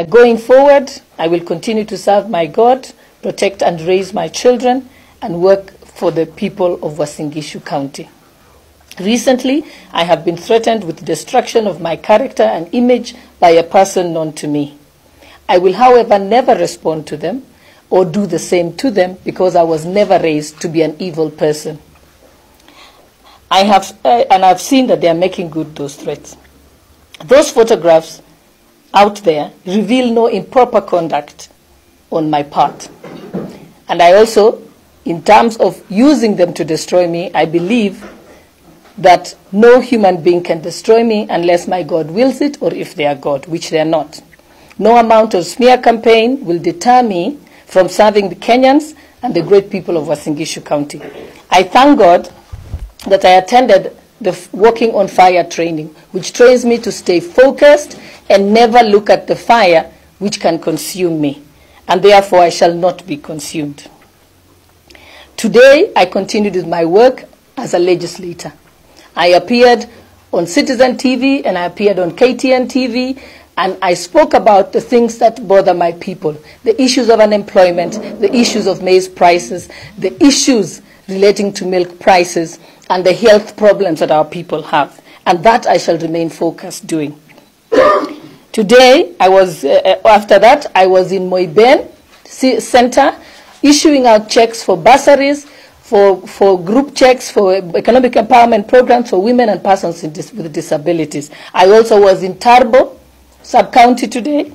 Uh, going forward, I will continue to serve my God, protect and raise my children, and work for the people of Uasin Gishu County. Recently, I have been threatened with destruction of my character and image by a person known to me. I will, however, never respond to them or do the same to them because I was never raised to be an evil person. I have, uh, and I've seen that they are making good those threats. Those photographs out there reveal no improper conduct on my part. And I also, in terms of using them to destroy me, I believe that no human being can destroy me unless my God wills it or if they are God, which they are not. No amount of smear campaign will deter me from serving the Kenyans and the great people of Uasin Gishu County. I thank God that I attended the Walking on Fire training, which trains me to stay focused and never look at the fire which can consume me. And therefore, I shall not be consumed. Today, I continued with my work as a legislator. I appeared on Citizen TV and I appeared on KTN TV and I spoke about the things that bother my people the issues of unemployment, the issues of maize prices, the issues relating to milk prices, and the health problems that our people have. And that I shall remain focused doing. Today, I was, uh, after that, I was in Moiben Center issuing out checks for bursaries, for, for group checks, for economic empowerment programs for women and persons dis with disabilities. I also was in Turbo sub-county today,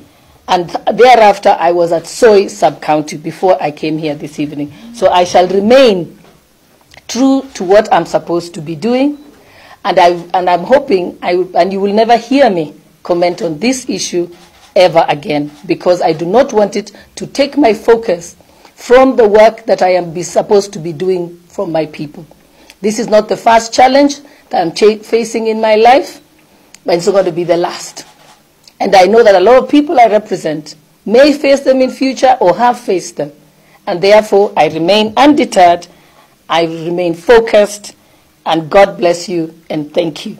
and thereafter I was at Soy sub-county before I came here this evening. So I shall remain true to what I'm supposed to be doing, and, I, and I'm hoping, I, and you will never hear me comment on this issue ever again, because I do not want it to take my focus from the work that I am be supposed to be doing for my people. This is not the first challenge that I'm facing in my life, but it's going to be the last. And I know that a lot of people I represent may face them in future or have faced them. And therefore, I remain undeterred, I remain focused, and God bless you and thank you.